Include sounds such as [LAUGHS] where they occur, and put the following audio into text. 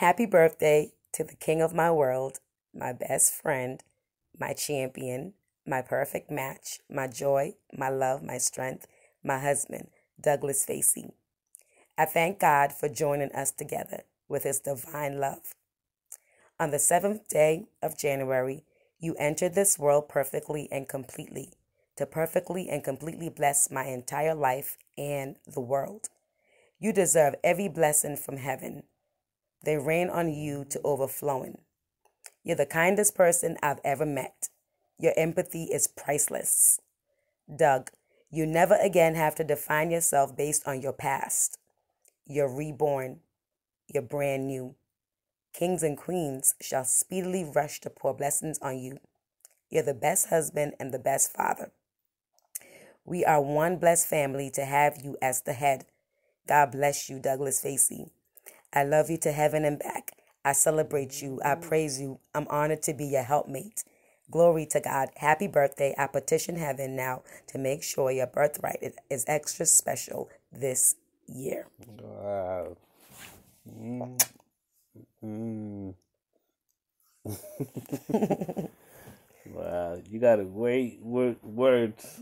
Happy birthday to the king of my world, my best friend, my champion, my perfect match, my joy, my love, my strength, my husband, Douglas Facey. I thank God for joining us together with his divine love. On the seventh day of January, you entered this world perfectly and completely to perfectly and completely bless my entire life and the world. You deserve every blessing from heaven. They rain on you to overflowing. You're the kindest person I've ever met. Your empathy is priceless. Doug, you never again have to define yourself based on your past. You're reborn. You're brand new. Kings and queens shall speedily rush to pour blessings on you. You're the best husband and the best father. We are one blessed family to have you as the head. God bless you, Douglas Facey. I love you to heaven and back. I celebrate you. I praise you. I'm honored to be your helpmate. Glory to God. Happy birthday. I petition heaven now to make sure your birthright is extra special this year. Wow. Mm. Mm. [LAUGHS] wow, you got a great word, words.